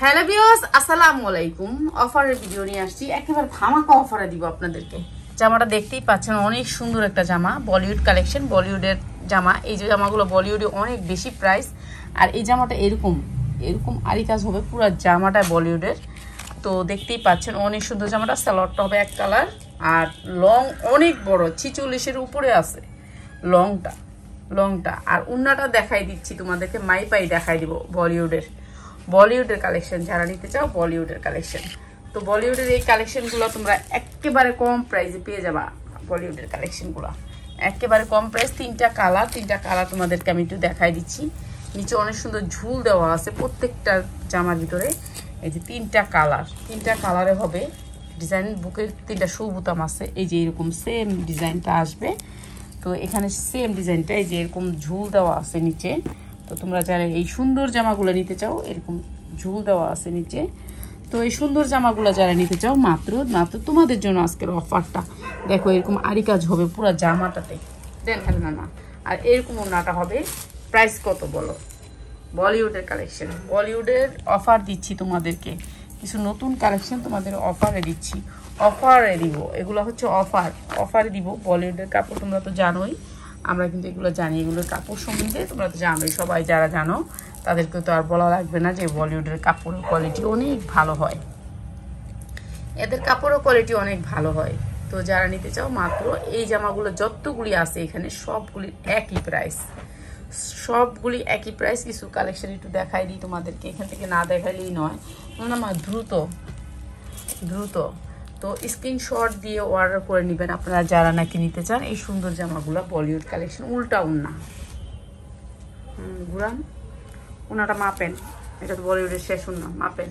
Hello বিয়স আসসালামু আলাইকুম। অফারের ভিডিও নিয়ে আসছি। একেবারে ধামাকা অফারে দিব আপনাদেরকে। জামাটা দেখতেই পাচ্ছেন, অনেক সুন্দর একটা জামা। বলিউড কালেকশন বলিউডের জামা। এই যে জামাগুলো বলিউডে অনেক বেশি প্রাইস আর এই জামাটা এরকম এরকম আরি কাজ হবে পুরো জামাটা বলিউডের তো দেখতেই পাচ্ছেন, অনেক সুন্দর জামাটা। স্যালোয়ারটা হবে এক কালার আর লং অনেক বড়, ছিচল্লিশের উপরে আছে। লংটা লংটা আর উন্নাটা দেখাই দিচ্ছি তোমাদেরকে, মাইপাই দেখাই দিব বলিউডের বলিউডের কালেকশন যারা নিতে চাও বলিউডের কালেকশন তো বলিউডের এই কালেকশনগুলো তোমরা একেবারে কম প্রাইসে পেয়ে যাবা বলিউডের কালেকশনগুলো একেবারে কম প্রাইস তিনটা কালার তিনটা কালার তোমাদেরকে আমি একটু দেখাই দিচ্ছি। নিচে অনেক সুন্দর ঝুল দেওয়া আছে প্রত্যেকটা জামার ভিতরে। এই যে তিনটা কালার তিনটা কালারে হবে ডিজাইন বুকের তিনটা সুবুতাম আছে। এই যে এরকম সেম ডিজাইনটা আসবে। তো এখানে সেম ডিজাইনটা এই যে এরকম ঝুল দেওয়া আছে নিচে। তো তোমরা যারা এই সুন্দর জামাগুলো নিতে চাও, এরকম ঝুল দেওয়া আছে নিচে, তো এই সুন্দর জামাগুলো যারা নিতে চাও, মাত্র মাত্র তোমাদের জন্য আজকের অফারটা। দেখো এরকম আরি কাজ হবে পুরো জামাটাতে। দেন না না। আর এরকম ওনাটা হবে। প্রাইস কত বলো? বলিউডের কালেকশন। বলিউডের অফার দিচ্ছি তোমাদেরকে। কিছু নতুন কালেকশন তোমাদের অফারে দিচ্ছি। অফারে দিব। এগুলো হচ্ছে অফার। অফারে দিব বলিউডের কাপড়, তোমরা তো জানোই। আমরা কিন্তু এগুলো জানি এগুলোর কাপড় সম্বন্ধে। তোমরা তো জানোই, সবাই যারা জানো, তাদেরকে তো আর বলা লাগবে না যে বলিউডের কাপড়ের কোয়ালিটি অনেক ভালো হয়। এদের কাপড়ের কোয়ালিটি অনেক ভালো হয়। তো যারা নিতে চাও, মাত্র এই জামাগুলো যতগুলি আছে এখানে সবগুলির একই প্রাইস সবগুলি একই প্রাইস কিছু কালেকশন একটু দেখাই দিই তোমাদেরকে। এখান থেকে না দেখাইলেই নয়। না দ্রুত দ্রুত। তো স্ক্রিনশট দিয়ে অর্ডার করে নেবেন আপনারা যারা নাকি নিতে চান। এই সুন্দর জামাগুলো বলিউড কালেকশন উল্টা উন্না। ঘুরান। উনাটা মাপেন। এটা তো বলিউডের শেষ উন্না, মাপেন।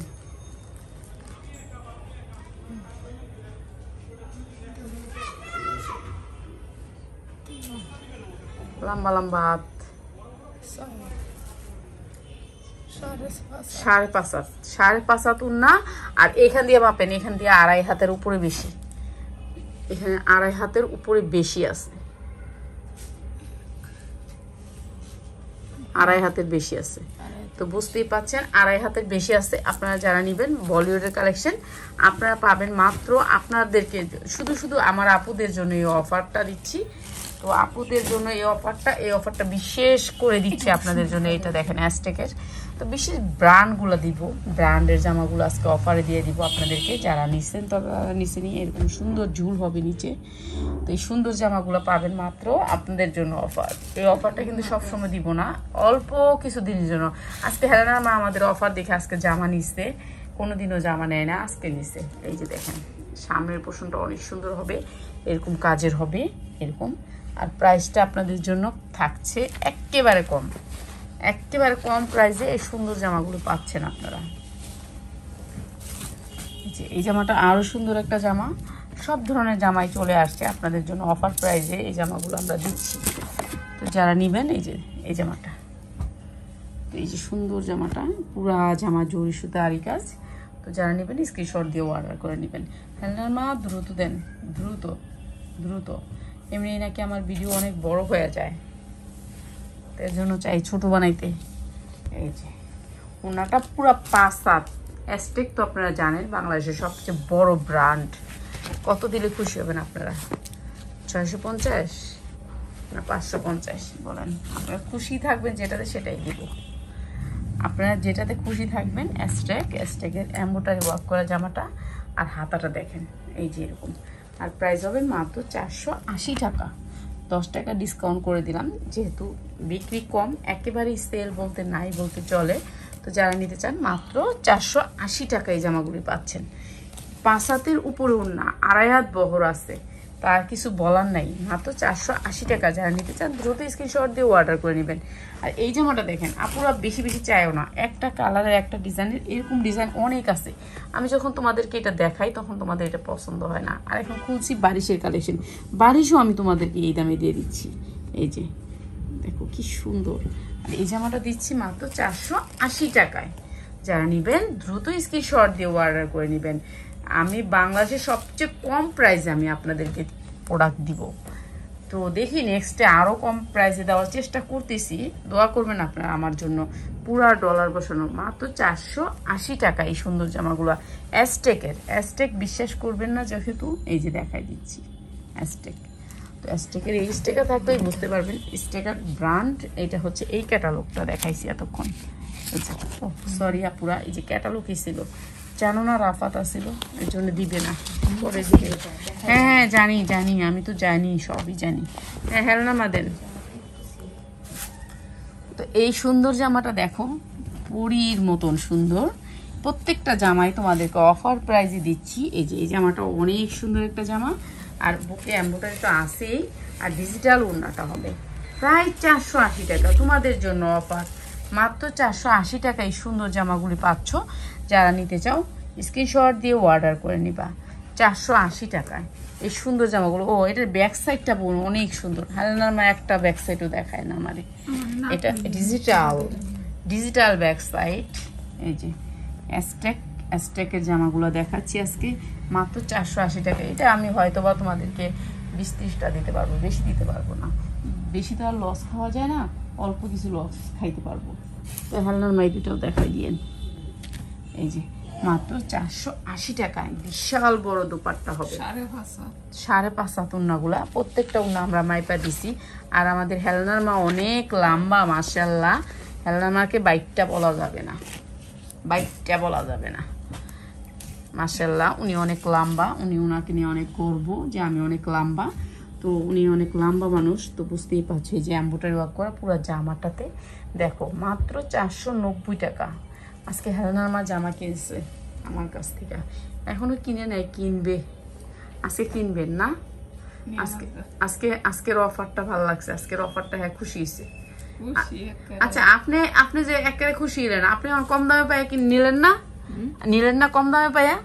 লম্বা লম্বা হাত সাড়ে পাঁচ হাত। সাড়ে পাঁচ হাত উন্না, আর এখান দিয়ে মাপেন, এখান দিয়ে আড়াই হাতের উপরে বেশি। এখানে আড়াই হাতের উপরে বেশি আছে। আড়াই হাতের বেশি আছে। তো বুঝতেই পাচ্ছেন, আড়াই হাতের বেশি আছে। আপনারা যারা নেবেন বলিউডের কালেকশন, আপনারা পাবেন মাত্র আপনাদেরকে, শুধু শুধু আমার আপুদের জন্য এই অফারটা দিচ্ছি। তো আপুদের জন্য এই অফারটা এই অফারটা বিশেষ করে দিচ্ছি আপনাদের জন্য এটা দেখেন অ্যাস্টেকের তো বিশেষ ব্র্যান্ডগুলো দিব, ব্র্যান্ডের জামাগুলো আজকে অফারে দিয়ে দিব আপনাদেরকে। যারা নিচ্ছেন তারা নিচে নিয়ে এরকম সুন্দর ঝুল হবে নিচে। তো এই সুন্দর জামাগুলো পাবেন মাত্র আপনাদের জন্য অফার। এই অফারটা কিন্তু সবসময় দিব না, অল্প কিছু দিনের জন্য। আজকে হেলেনার মা আমাদের অফার দেখে আজকে জামা নিচ্ছে কোনোদিনও জামা নেয় না, আজকে নিছে। এই যে দেখেন, সামনের পোষণটা অনেক সুন্দর হবে, এরকম কাজের হবে, এরকম। আর প্রাইসটা আপনাদের জন্য থাকছে একেবারে কম। একেবারে কম প্রাইসে এই সুন্দর জামাগুলো পাচ্ছেন আপনারা। এই জামাটা আরও সুন্দর একটা জামা। সব ধরনের জামাই চলে আসছে আপনাদের জন্য। অফার প্রাইসে এই জামাগুলো আমরা দিচ্ছি। তো যারা নেবেন, এই যে, এই জামাটা। তো এই যে সুন্দর জামাটা, পুরা জামা জরি সুতা আরি কাজ। তো যারা নেবেন স্ক্রিনশট দিয়ে অর্ডার করে নেবেন। হ্যান্ডার মা, দ্রুত দেন। দ্রুত দ্রুত। এমনি নাকি আমার ভিডিও অনেক বড় হয়ে যায়। এর জন্য চাই ছোট বানাইতে। এই যে, ওনাটা পুরো পাঁচ হাত অ্যাস্টেক তো আপনারা জানেন, বাংলাদেশের সবচেয়ে বড় ব্র্যান্ড। কত দিলে খুশি হবেন আপনারা? ছয়শো পঞ্চাশ? না, পাঁচশো পঞ্চাশ, বলেন। আপনারা খুশি থাকবেন যেটাতে সেটাই দিব। আপনারা যেটাতে খুশি থাকবেন, অ্যাস্টেক, অ্যাস্টেকের অ্যাম্বোটারি ওয়ার্ক করা জামাটা আর হাতাটা দেখেন। এই যে এরকম। আর প্রাইস হবে মাত্র চারশো আশি টাকা। দশ টাকা ডিসকাউন্ট করে দিলাম, যেহেতু বিক্রি কম, একেবারেই সেল বলতে নাই বলতে চলে। তো যারা নিতে চান, মাত্র চারশো আশি টাকা এই জামাগুলি পাচ্ছেন। পাঁচ হাতের উপরেও না, আড়াই হাত বহর আছে। তার কিছু বলার নাই। মাত্র চারশো আশি টাকা যারা নিতে চান, দ্রুত স্ক্রিনশট দিয়ে অর্ডার করে নেবেন। আর এই জামাটা দেখেন, আপুরা বেশি বেশি চায়ও না। একটা কালারের একটা ডিজাইনের এরকম ডিজাইন অনেক আছে। আমি যখন তোমাদেরকে এটা দেখাই, তখন তোমাদের এটা পছন্দ হয় না। আর এখন খুলছি বারিশের কালেকশন বারিশও আমি তোমাদেরকে এই দামে দিয়ে দিচ্ছি। এই যে, দেখো কি সুন্দর। আর এই জামাটা দিচ্ছি মাত্র চারশো আশি টাকায়। যারা নেবেন, দ্রুত স্ক্রিনশট দিয়ে অর্ডার করে নেবেন। আমি বাংলাদেশের সবচেয়ে কম প্রাইসে আমি আপনাদেরকে প্রোডাক্ট দিব। তো দেখি নেক্সটে আরও কম প্রাইসে দেওয়ার চেষ্টা করতেছি। দোয়া করবেন আপনারা আমার জন্য। পুরা ডলার বসানো। মাত্র চারশো আশি টাকা এই সুন্দর জামাগুলো। অ্যাস্টেকের অ্যাস্টেক বিশ্বাস করবেন না, যেহেতু এই যে দেখাই দিচ্ছি। অ্যাস্টেক তো অ্যাস্টেকের এই স্টেকার থাকলেই বুঝতে পারবেন স্টেকার ব্র্যান্ড এটা হচ্ছে এই ক্যাটালগটা দেখাইছি এতক্ষণ। সরি আপুরা, এই যে ক্যাটালগই ছিল জানো না রাফাত আছিল এর জন্য দিবে না। পরে হ্যাঁ হ্যাঁ জানি জানি, আমি তো জানি, সবই জানি। হ্যাঁ হেলনা মাদেন তো এই সুন্দর জামাটা দেখো, পুরীর মতন সুন্দর। প্রত্যেকটা জামাই তোমাদেরকে অফার প্রাইজে দিচ্ছি। এই যে, এই জামাটা অনেক সুন্দর একটা জামা। আর বুকে এম্বোটারি তো আছেই। আর ডিজিটাল ওড়নাটা হবে। প্রায় চারশো আশি টাকা। তোমাদের জন্য অফার মাত্র চারশো আশি টাকায় এই সুন্দর জামাগুলি পাচ্ছ। যারা নিতে চাও স্ক্রিনশট দিয়ে অর্ডার করে নিবা। চারশো আশি টাকায়। এই সুন্দর জামাগুলো ও এটার ব্যাক সাইডটা বলুন অনেক সুন্দর। হালনার মা একটা ব্যাক সাইডও দেখায় না আমারে। এটা ডিজিটাল ডিজিটাল ব্যাক সাইড এই যে অ্যাস্টেক অ্যাস্টেকের জামাগুলো দেখাচ্ছি আজকে। মাত্র চারশো আশি টাকা এটা আমি হয়তো বা তোমাদেরকে বিশ ত্রিশটা দিতে পারব বেশি দিতে পারব না। বেশি তো আর লস খাওয়া যায় না। অল্প কিছু লস খাইতে পারব। তো হালনার মাই দুটাও দেখাই দিয়েন। এই যে মাত্র চারশো আশি টাকায়। বিশাল বড় দোপাট্টা হবে। সাড়ে পাঁচ সাত উন্নাগুলা। প্রত্যেকটা উন্না আমরা মাইপা দিছি। আর আমাদের হেলনার মা অনেক লম্বা মার্শাল্লাহ হেলনার মাকে বাইকটা বলা যাবে না। বাইকটা বলা যাবে না। মার্শাল্লাহ উনি অনেক লম্বা। উনি ওনাকে নিয়ে অনেক করব যে আমি অনেক লম্বা। তো উনি অনেক লম্বা মানুষ তো বুঝতেই পারছি যে অ্যাম্বোটারি ওয়ার্ক করা পুরো জামাটাতে। দেখো মাত্র চারশো নব্বই টাকা। আজকে হেলনার মা জামা কিনছে আমার কাছ থেকে। এখনও কিনে নেয় কিনবে। আজকে কিনবেন না? আজকে আজকে আজকের অফারটা ভালো লাগছে। আজকের অফারটা হ্যাঁ খুশি হয়েছে। আচ্ছা আপনি আপনি যে একেবারে খুশি হলেন আপনি আমার কম দামে পাইয়া কি নিলেন না? নিলেন না কম দামে পাইয়া?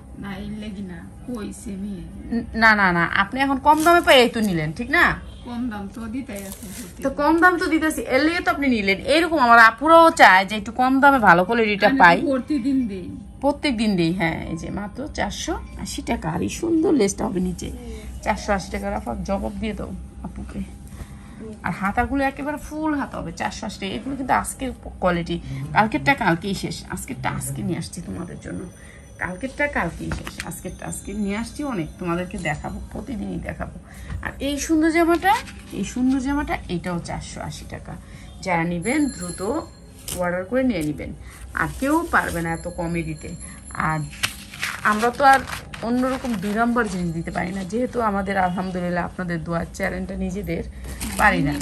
না? কইছে মেয়ে। ন- না না আপনি এখন কম দামে পাইয়াই তো নিলেন ঠিক না? কম দাম তো দিতেই আছে তো কম দাম তো দিতেছি এর লিগে তো আপনি নিলেন। এরকম আমার আপুরাও চায় যে একটু কম দামে ভালো কোয়ালিটিটা পাই। প্রতিদিন দেই। প্রত্যেক দিন দিই হ্যাঁ এই যে মাত্র চারশো আশি টাকা। আর এই সুন্দর লেসটা হবে নিচে। চারশো আশি টাকার অফার জবাব দিয়ে দাও আপুকে। আর হাতাগুলো একেবারে ফুল হাতা হবে চারশো আশি টাকা। এগুলো কিন্তু আজকের কোয়ালিটি কালকেরটা কালকেই শেষ আজকেরটা আজকে নিয়ে আসছি তোমাদের জন্য। কালকেরটা কালকেই শেষ। আজকেরটা আজকে নিয়ে আসছি অনেক। তোমাদেরকে দেখাবো প্রতিদিনই দেখাবো। আর এই সুন্দর জামাটা এই সুন্দর জামাটা এটাও চারশো আশি টাকা। যারা নেবেন দ্রুত অর্ডার করে নিয়ে নেবেন। আর কেউ পারবে না এত কমে দিতে। আর আমরা তো আর অন্যরকম দুই নম্বর জিনিস দিতে পারি না। যেহেতু আমাদের আলহামদুলিল্লাহ আপনাদের দোয়ার চ্যালেঞ্জটা নিজেদের পারি না।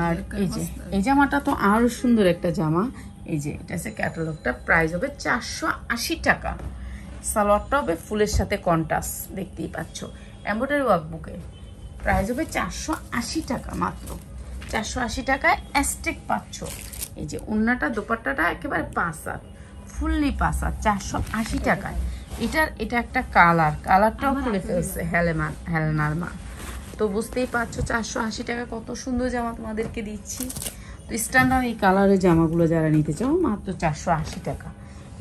আর এই যে এই জামাটা তো আরও সুন্দর একটা জামা। এই যে এটা হচ্ছে ক্যাটালগটা প্রাইস হবে চারশো আশি টাকা। সালোয়ারটা হবে ফুলের সাথে কন্টাস দেখতেই পাচ্ছ। এম্ব্রয়ডারি ওয়ার্ক বুকে প্রাইস হবে চারশো আশি টাকা মাত্র। চারশো আশি টাকায় অ্যাস্টেক পাচ্ছ। এই যে উন্নাটা দোপাট্টাটা একেবারে পাঁচ হাত ফুললি পাঁচ চারশো আশি টাকায়। এটার এটা একটা কালার কালারটাও খুলে ফেলছে হেলেমা হেলেনার মা। তো বুঝতেই পারছ চারশো আশি টাকা কত সুন্দর জামা তোমাদেরকে দিচ্ছি। স্ট্যান্ডার্ড এই কালারের জামাগুলো যারা নিতে চাও, মাত্র চারশো আশি টাকা।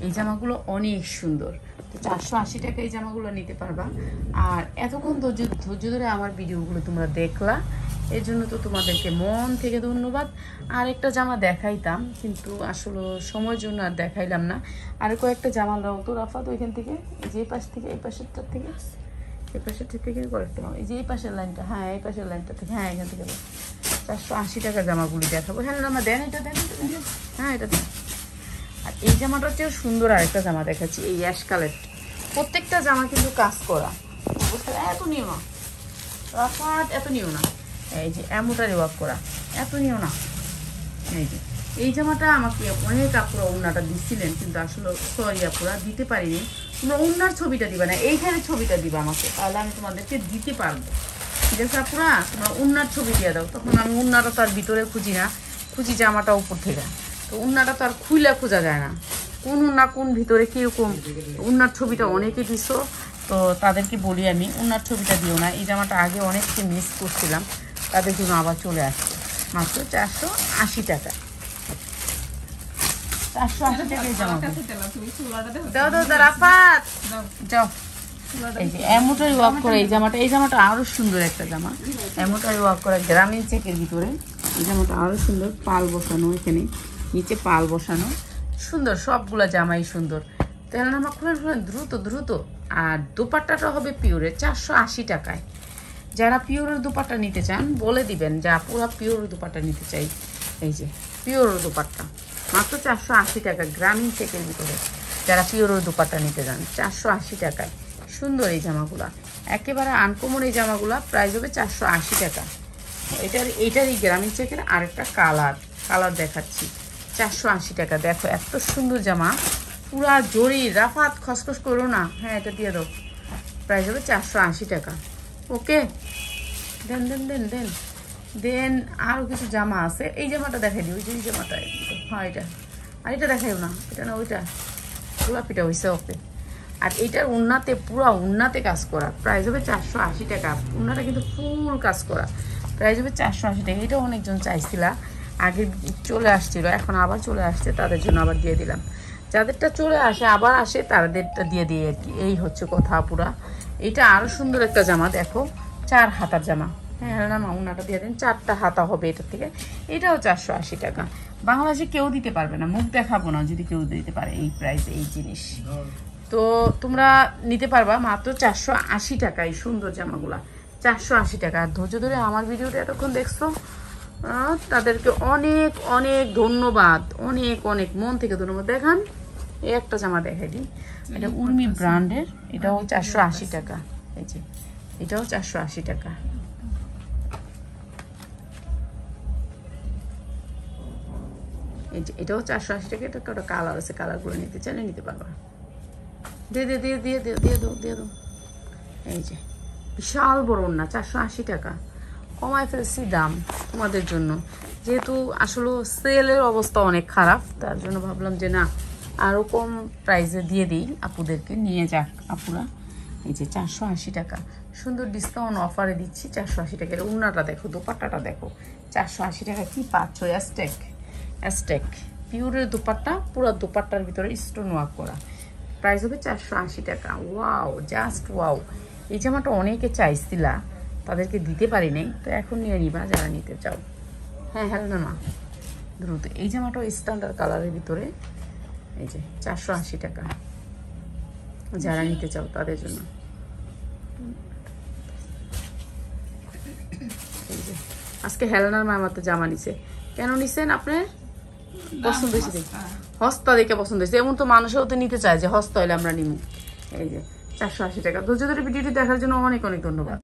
এই জামাগুলো অনেক সুন্দর। তো চারশো আশি টাকা এই জামাগুলো নিতে পারবা। আর এতক্ষণ ধৈর্য ধৈর্য ধরে আমার ভিডিওগুলো তোমরা দেখলা। এর জন্য তো তোমাদেরকে মন থেকে ধন্যবাদ। আর একটা জামা দেখাইতাম, কিন্তু আসলে সময়ের জন্য আর দেখাইলাম না। আর কয়েকটা জামা দাও তো রাফাত ওইখান থেকে যে পাশ থেকে, এই পাশেরটার থেকে, এই পাশের থেকে কয়েকটা এই যে এই পাশের লাইনটা হ্যাঁ এই পাশের লাইনটা থেকে হ্যাঁ এখান থেকে। চারশো আশি টাকা জামাগুলি দেখাবো। হ্যাঁ না দেন এটা, দেন হ্যাঁ এটা দেন। আর এই জামাটা হচ্ছে সুন্দর আরেকটা জামা দেখাচ্ছি, এই অ্যাশ কালারটা প্রত্যেকটা জামা কিন্তু কাজ করা। এত নিও না। এত নিও না। এই যে এমোটারি ওয়ার্ক করা। এত নিও না। এই যে, এই জামাটা আমাকে অনেক আপুরা ওনাটা দিচ্ছিলেন কিন্তু আসলে সরি আপুরা, দিতে পারিনি। তোমরা ওনার ছবিটা দিবা না, এইখানে ছবিটা দিবা আমাকে, তাহলে আমি তোমাদেরকে দিতে পারব। আছে আপুরা তোমরা উন্নার ছবি দিয়ে দাও। তখন আমি উন্নাটা তো আর ভিতরে খুঁজি না। খুঁজি জামাটা উপর থেকে। তো উন্নাটা তো আর খুইলা খোঁজা যায় না। কোন উন্না কোন ভিতরে কীরকম? উন্নার ছবিটা অনেকে দিছো। তো তাদেরকে বলি আমি উন্নার ছবিটা দিও না। এই জামাটা আগে অনেককে মিস করছিলাম। তাদের জন্য আবার চলে আসছে। মাত্র চারশো আশি টাকা। চারশো আশি টাকা দাও দাও দাও রাফাত। যাও। এই এমোটারি ওয়ার্ক করা এই জামাটা এই জামাটা আরও সুন্দর একটা জামা। এমোটারি ওয়ার্ক করা গ্রামীণ চেকের ভিতরে। এই জামাটা আরও সুন্দর, পাল বসানো এখানে, নিচে পাল বসানো। সুন্দর, সবগুলা জামাই সুন্দর। তাহলে আমার খুলেন দ্রুত দ্রুত, আর দোপাট্টাটা হবে পিওরের চারশো আশি টাকায়। যারা পিওরের দুপাট্টা নিতে চান, বলে দিবেন যে আপুরা পিওর দুপাট্টা নিতে চাই। এই যে পিওর দুপাট্টা। মাত্র চারশো আশি টাকা, গ্রামীণ চেকের ভিতরে। যারা পিওর দুপাট্টা নিতে চান চারশো আশি টাকায়। সুন্দর এই জামাগুলা। একেবারে আনকমন এই জামাগুলা, প্রাইস হবে চারশো আশি টাকা। এটার এটার এই গ্রামীণ চেকের আরেকটা কালার কালার দেখাচ্ছি। চারশো আশি টাকা। দেখো, এত সুন্দর জামা। পুরা জড়ি রাফাত, খসখস করো না। হ্যাঁ এটা দিয়ে দাও। প্রাইস হবে চারশো আশি টাকা। ওকে? দেন দেন দেন দেন। দেন আরও কিছু জামা আছে। এই জামাটা দেখাই দিই, ওই জামাটা। হ্যাঁ এটা। আর এটা দেখাইও না। এটা না, ওইটা। গোলাপিটা হয়েছে ওকে। আর এটার উন্নাতে, পুরা উন্নাতে কাজ করা। প্রাইস হবে চারশো আশি টাকা। উন্নাটা কিন্তু ফুল কাজ করা। প্রাইস হবে চারশো আশি টাকা। এটা অনেকজন চাইছিলা। আগে চলে আসছিল। এখন আবার চলে আসছে। তাদের জন্য আবার দিয়ে দিলাম। যাদেরটা চলে আসে, আবার আসে, তাদেরটা দিয়ে দিই আর কি। এই হচ্ছে কথা পুরা। এটা আরও সুন্দর একটা জামা, দেখো। চার হাতার জামা। হ্যাঁ হ্যাঁ না উনাটা দিয়ে দেন। চারটা হাতা হবে এটার থেকে। এটাও চারশো আশি টাকা। বাংলাদেশে কেউ দিতে পারবে না। মুখ দেখাবো না যদি কেউ দিতে পারে এই প্রাইসে এই জিনিস। তো তোমরা নিতে পারবা মাত্র চারশো আশি টাকা এই সুন্দর জামাগুলা। চারশো আশি টাকা। আর ধৈর্য ধরে আমার ভিডিওটা এতক্ষণ দেখছ তাদেরকে অনেক অনেক ধন্যবাদ। অনেক অনেক মন থেকে ধন্যবাদ। দেখান এই একটা জামা দেখাই দিই। এটা উর্মি ব্র্যান্ডের। এটাও চারশো আশি টাকা। এই যে এটাও চারশো আশি টাকা। এই যে এটাও চারশো আশি টাকা। এটা একটা কালার আছে কালারগুলো নিতে চাইলে নিতে পারবা। দিয়ে দিয়ে দিয়ে দিয়ে দিয়ে দিয়ে দাও দিয়ে দাও এই যে, বিশাল বড় না চারশো আশি টাকা। কমায় ফেলছি দাম তোমাদের জন্য। যেহেতু আসলে সেলের অবস্থা অনেক খারাপ, তার জন্য ভাবলাম যে না আরও কম প্রাইসে দিয়ে দিই আপুদেরকে। নিয়ে যাক আপুরা। এই যে, চারশো আশি টাকা। সুন্দর ডিসকাউন্ট অফারে দিচ্ছি, চারশো আশি টাকা। উন্নাটা দেখো, দোপাট্টাটা দেখো। চারশো আশি টাকা কি পাচ্ছ? অ্যাস্টেক অ্যাস্টেক পিওরের দোপাট্টা, পুরো দোপাট্টার ভিতরে স্টোন ওয়ার্ক করা। প্রাইস হবে চারশো আশি টাকা। ওয়াও জাস্ট ওয়াও এই জামাটা অনেকে চাইছিলা, তাদেরকে দিতে পারি নাই তো এখন নিয়ে নিবা, যারা নিতে চাও। হ্যাঁ হ্যাঁ না মা দ্রুত, এই জামাটাও স্ট্যান্ডার্ড কালারের ভিতরে। এই যে, চারশো আশি টাকা। যারা নিতে চাও, তাদের জন্য। আজকে হেলেনার মা আমার তো জামা নিছে। কেন নিছেন আপনি? পছন্দ হয়েছে দেখি। হস্তা দেখে পছন্দ হয়েছে। এমন তো মানুষও তো নিতে চায় যে হস্ত হলে আমরা নিমু। এই যে চারশো আশি টাকা। ধৈর্য ধরে ভিডিওটি দেখার জন্য অনেক অনেক ধন্যবাদ।